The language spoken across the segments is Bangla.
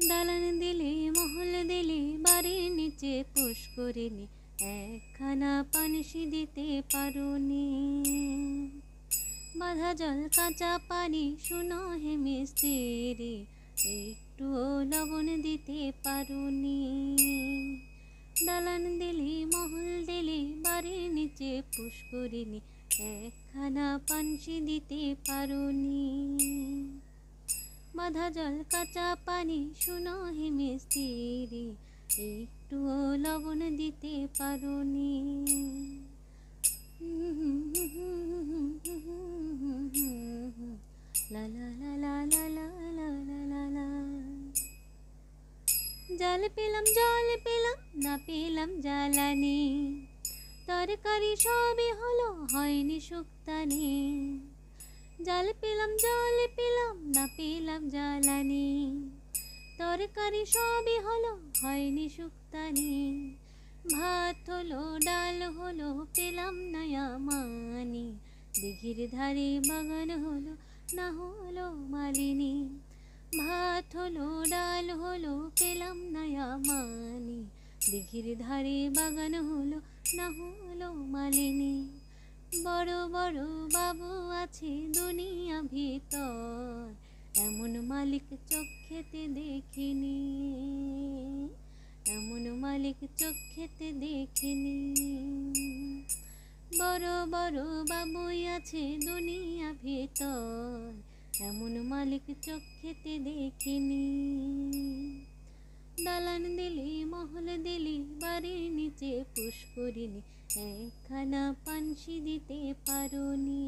দালান দিলে, মহল দিলে, বাড়ির নিচে পুষ করিনি একখানা পানসি দিতে পারুনি। বাধা জল, কাঁচা পানি, শুনো হে মিস্ত্রি একটু লবণ দিতে পারুনি। দালান দিলে, মহল দিলে, বাড়ির নিচে পুষ করিনি একখানা পানসি দিতে পারুনি। বাধা জল কাঁচা পানি শুনো হে মিস্ত্রি একটু লবণ দিতে লা লা জল পেলাম জল পেলাম না পেলাম জ্বালানি তরকারি সবই হলো হয়নি শুক্তানি জল পেলাম জল পেলাম, না পেলাম জ্বালানি। তরকারি সবই হলো, হয়নি শুক্তানি। ভাত হলো, ডাল হলো, পেলাম নয়া মানি দিঘির ধারে বাগান হলো, না হলো মালিনী। ভাত হলো, ডাল হলো, পেলাম নয়া মানি দিঘির ধারে বাগান হলো, না হলো মালিনী। বড় বড় বাবু আছে দুনিয়া ভিতর। এমন মালিক চোখেতে দেখিনি। এমন মালিক চোখেতে দেখিনি। বড় বড় বাবুই আছে দুনিয়া ভিতর। এমন মালিক চোখেতে দেখিনি। দালান দিলি মহল নিচে পুষ্করিণী একখানা পানসি দিতে পারি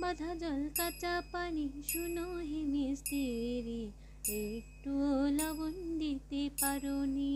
বাধা জল, কাঁচা পানি শুনো হে মিস্ত্রি একটু লবণ দিতে পারোনি।